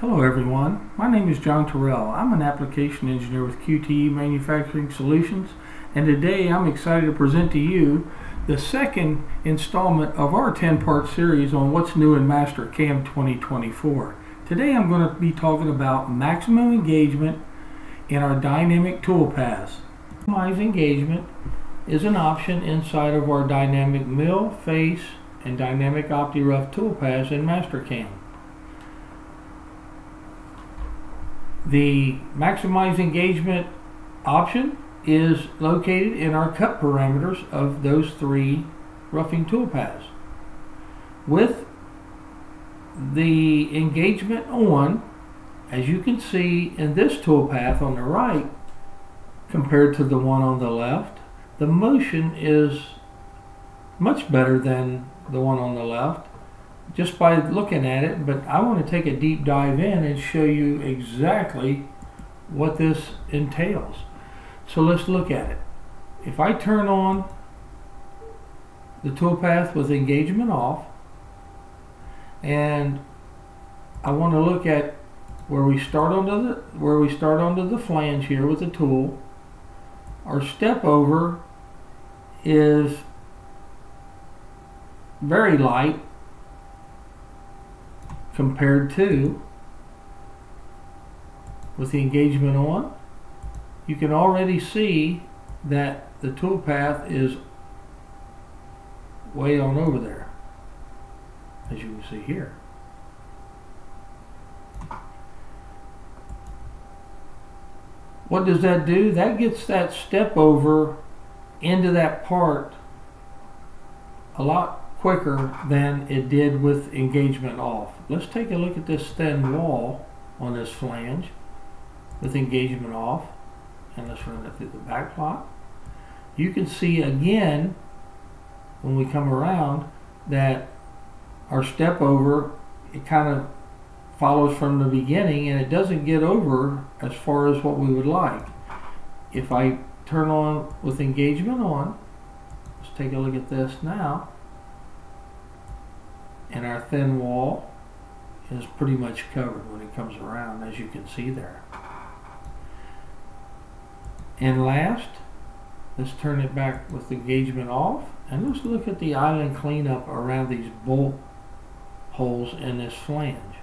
Hello everyone, my name is John Terrell. I'm an application engineer with QTE Manufacturing Solutions and today I'm excited to present to you the second installment of our 10-part series on what's new in Mastercam 2024. Today I'm going to be talking about maximum engagement in our dynamic toolpaths. Maximize engagement is an option inside of our dynamic mill, face, and dynamic OptiRough toolpaths in Mastercam. The maximize engagement option is located in our cut parameters of those three roughing toolpaths. With the engagement on, as you can see in this toolpath on the right, compared to the one on the left, the motion is much better than the one on the left just by looking at it, but I want to take a deep dive in and show you exactly what this entails. So let's look at it. If I turn on the toolpath with engagement off, and I want to look at where we start onto the where we start onto the flange here with the tool. Our step over is very light compared to with the engagement on you can already see that the toolpath is way on over there as you can see here. What does that do? That gets that step over into that part a lot quicker than it did with engagement off. Let's take a look at this thin wall on this flange with engagement off and let's run it through the back plot. You can see again when we come around that our step over it kind of follows from the beginning and it doesn't get over as far as what we would like. If I turn on with engagement on, let's take a look at this now and our thin wall is pretty much covered when it comes around as you can see there. And last, let's turn it back with the engagement off and let's look at the island cleanup around these bolt holes in this flange.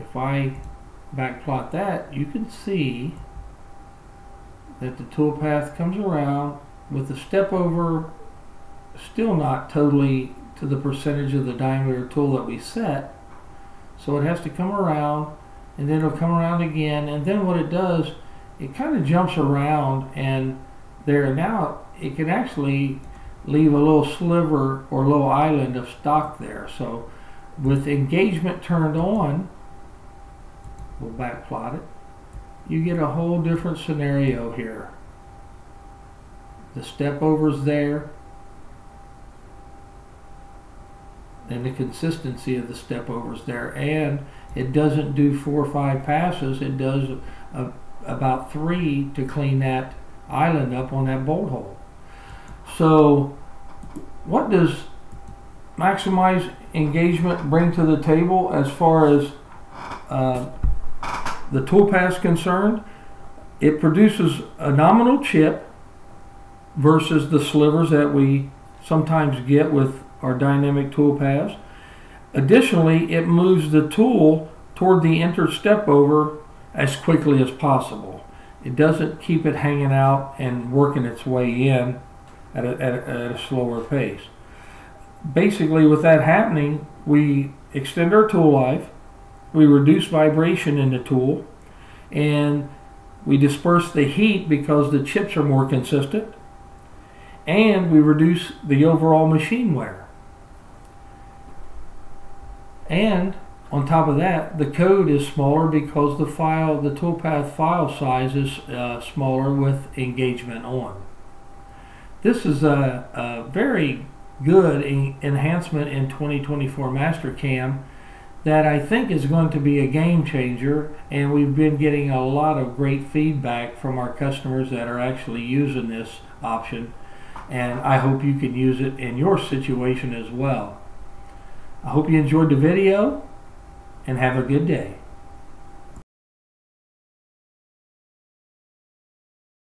If I back plot that, you can see that the toolpath comes around with the step over still not totally to the percentage of the diameter tool that we set. So it has to come around and then it'll come around again and then what it does it kind of jumps around and there now it can actually leave a little sliver or little island of stock there so with engagement turned on we'll back plot it you get a whole different scenario here the step overs there and the consistency of the step overs there. And it doesn't do four or five passes. It does a, about three to clean that island up on that bolt hole. So what does maximize engagement bring to the table as far as uh, the toolpath is concerned? It produces a nominal chip versus the slivers that we sometimes get with our dynamic toolpaths. Additionally, it moves the tool toward the enter step over as quickly as possible. It doesn't keep it hanging out and working its way in at a, at a, at a slower pace. Basically, with that happening, we extend our tool life, we reduce vibration in the tool, and we disperse the heat because the chips are more consistent, and we reduce the overall machine wear. And on top of that, the code is smaller because the file, the toolpath file size is uh, smaller with engagement on. This is a, a very good enhancement in 2024 Mastercam that I think is going to be a game changer and we've been getting a lot of great feedback from our customers that are actually using this option and I hope you can use it in your situation as well. I hope you enjoyed the video and have a good day.